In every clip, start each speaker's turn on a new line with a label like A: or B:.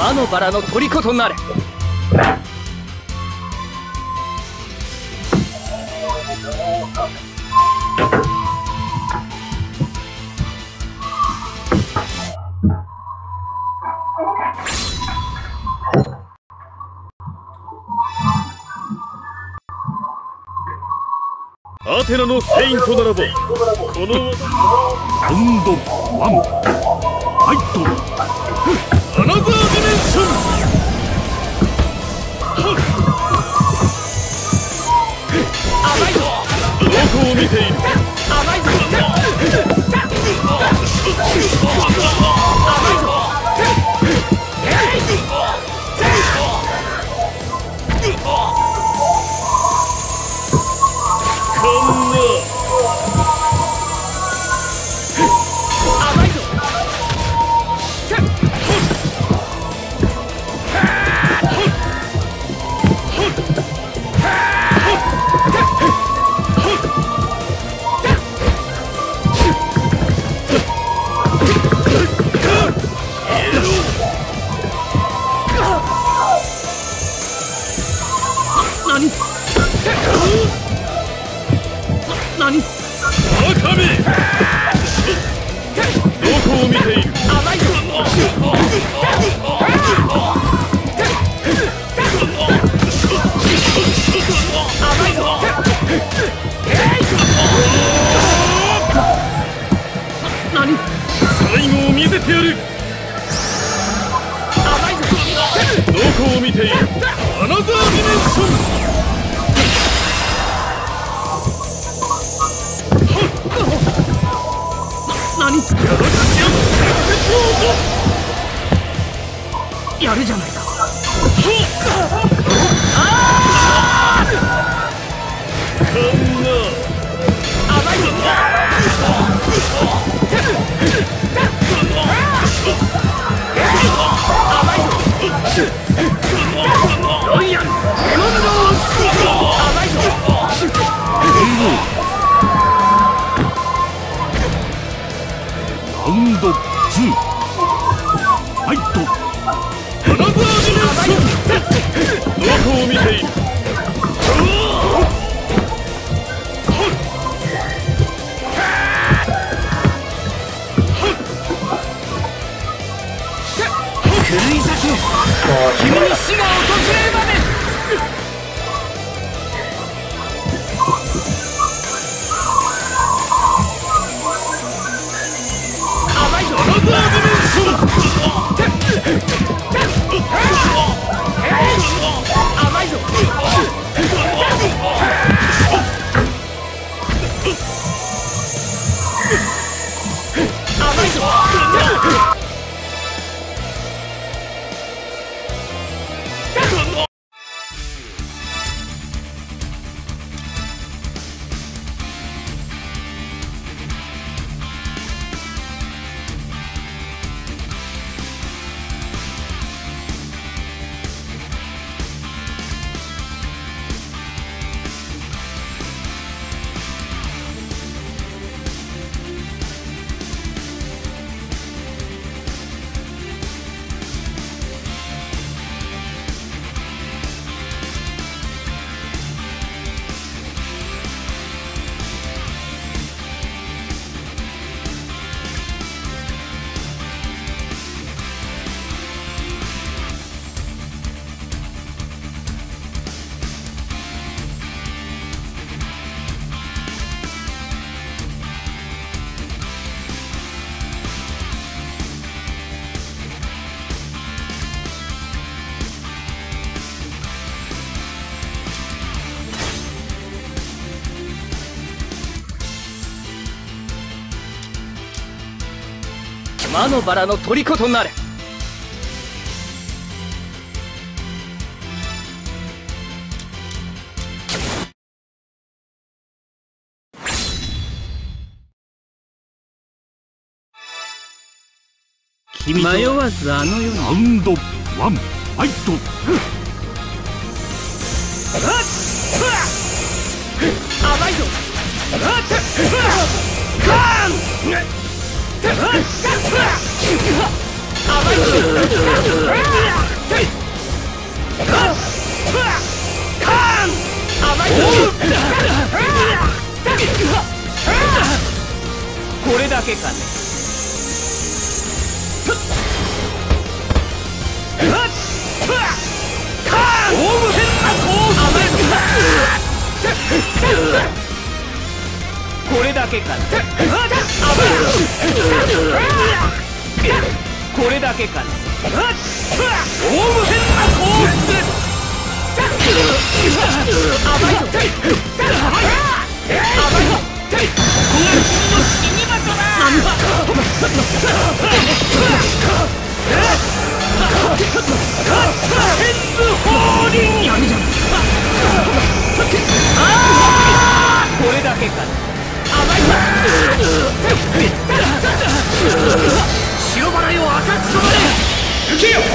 A: 魔のバラの虜となれ。
B: アテナのセイントならばこの
C: ラウンドワンファイト
B: やる
A: じゃないか。
B: こんな
A: 甘いぞ。甘いぞロイヤルレモンロース甘いぞ
C: ドツーファイト
B: アナザー。ディメンションどこを見ている
A: 君に死が訪れる魔のバラの虜となれ。
C: 君と
A: 迷わずあの世に
C: ラウンドワンファイト。
A: 甘いぞ甘いぞ白バラよ。赤く染まれ受けよ。ラッ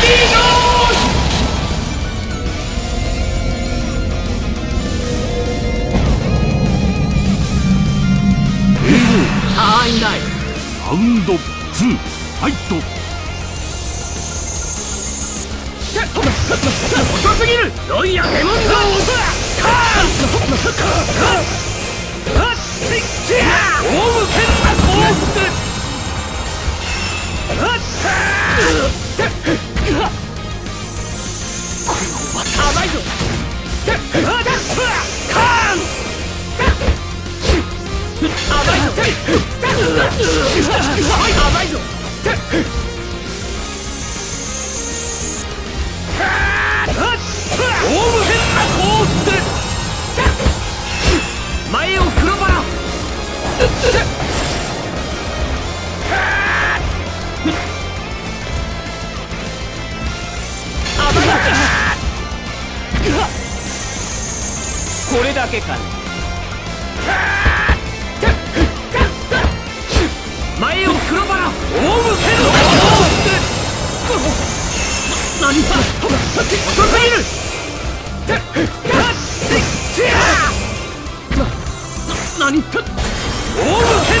A: キーノースはいない
C: ラウンド2ファイト
A: 遅すぎるロイヤデモンドカーン甘いぞかね。前を黒バラオウム変な何遅すぎる。な、何オウム変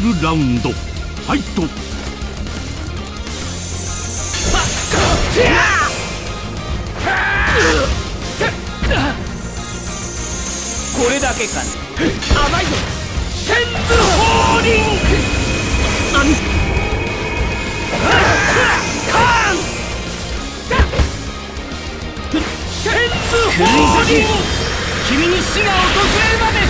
C: ナルラウンド。ファイト
A: これだけかね甘いぞ。天部法輪何？カーン天部法輪君に死が訪れるまで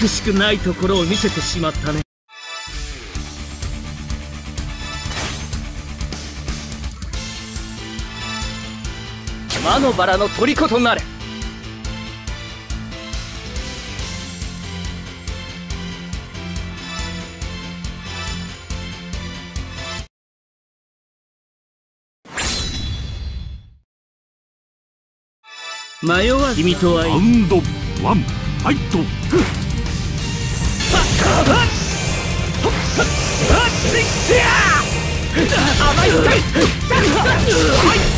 A: 美しくないところを見せてしまったね魔のバラの虜となれ。迷わず。君とは
C: ラウンド1ファイト。
A: 甘い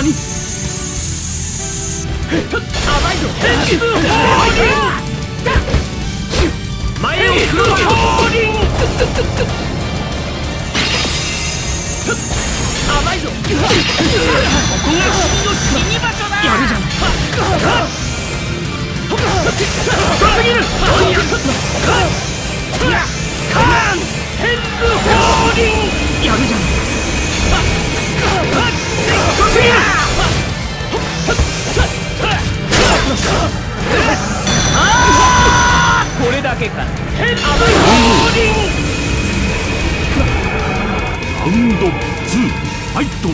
A: な、何甘いぞ前を黒い甘いぞここが君の死に場所だ。やるじゃない遅すぎるカーンヘンルホーリンやるじゃない遅すぎるこれだけか。ヘンルホーリン
C: ラウト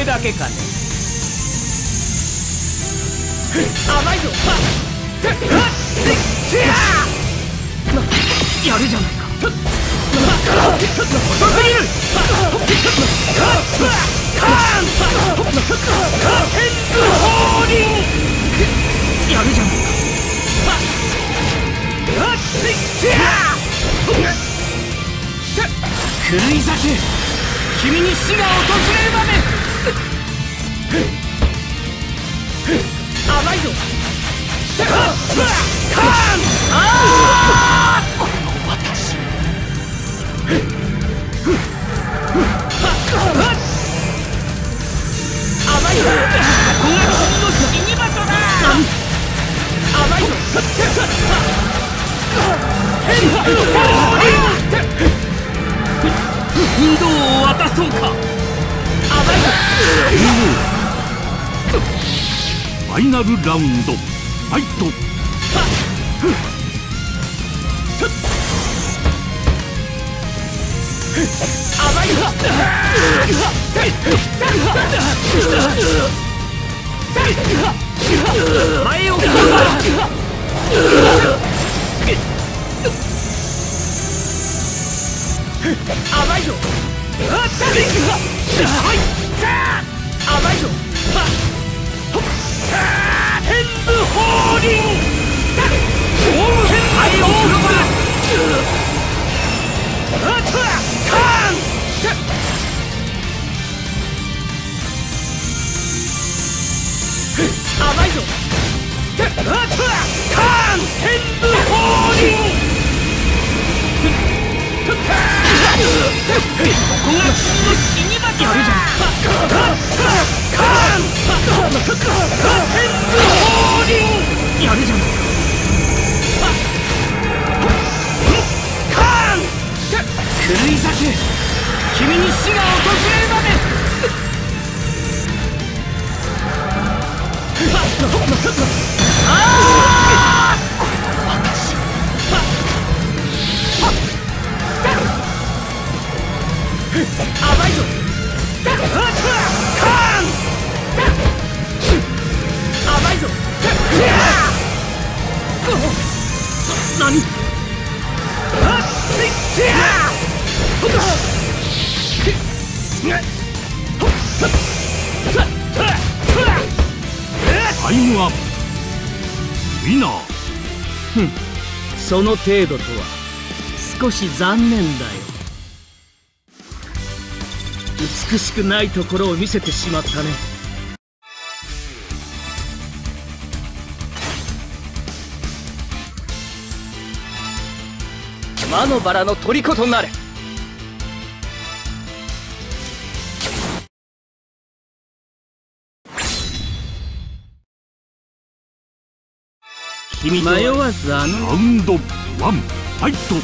A: れだけかね。甘いぞやるじゃないか。遅すぎるるじゃないか狂い咲け君に死が訪れるまで甘いぞカーンあーこの私甘いぞここが君の死に場所だ甘いぞ運動を渡そうか甘いぞ。
C: ファイナルラウンド。ファイト。
A: 甘い。その程度とは少し残念だよ。美しくないところを見せてしまったね。魔のバラの虜となれ。君迷わずあの
C: ラウンドワンファイト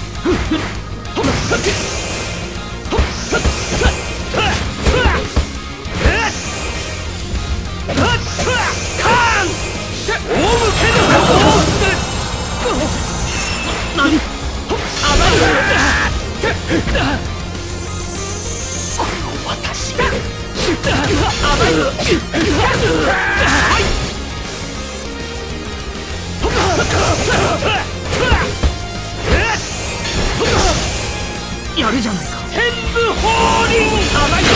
A: やるじゃないか。天部放輪甘いぞ。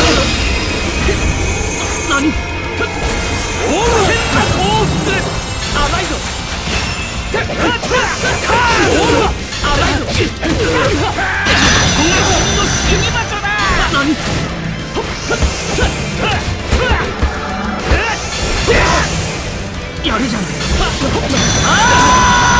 A: 何？オール変化幸福甘いぞ。カーン甘いぞ。こがほんの死に場所だ。何？やるじゃないか。ああ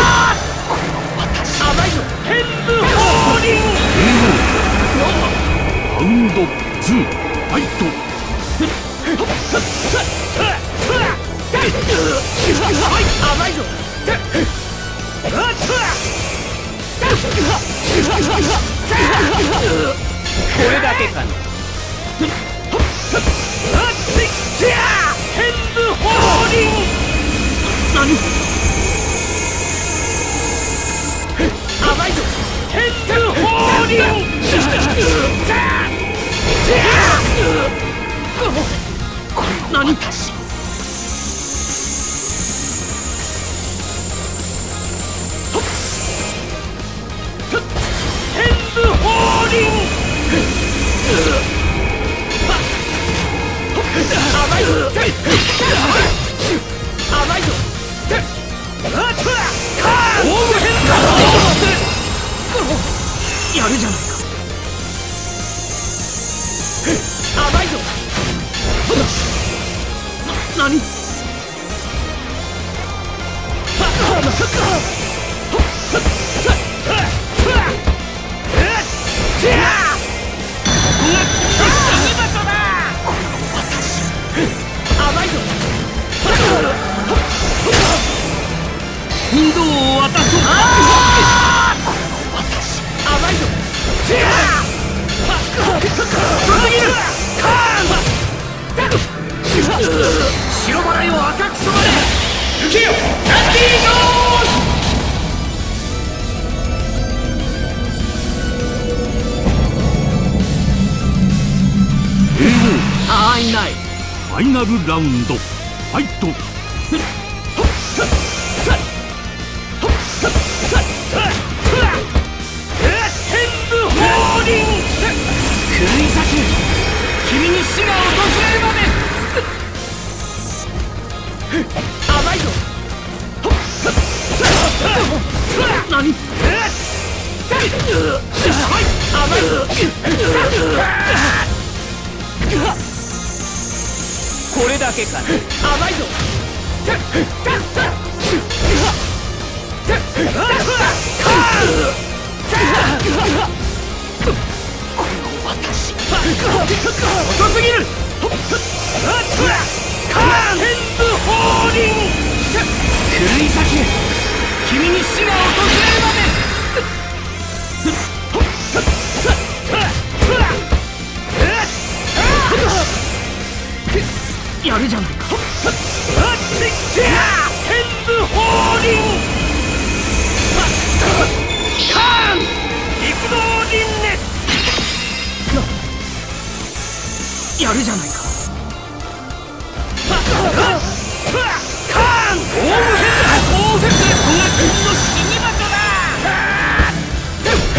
A: 何変
C: ファイナルラウンド。ファイト。
A: 天部放輪狂い咲く君に死が訪れるまで。甘いぞ。何？甘いぞ。これだけか甘いぞ。遅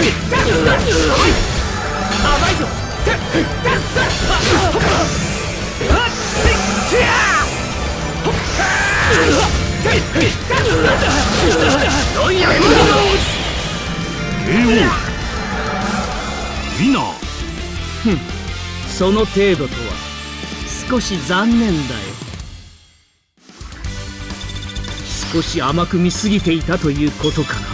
A: 甘いぞロイヤル
C: ウィナー
A: その程度とは少し残念だよ少し甘く見すぎていたということかな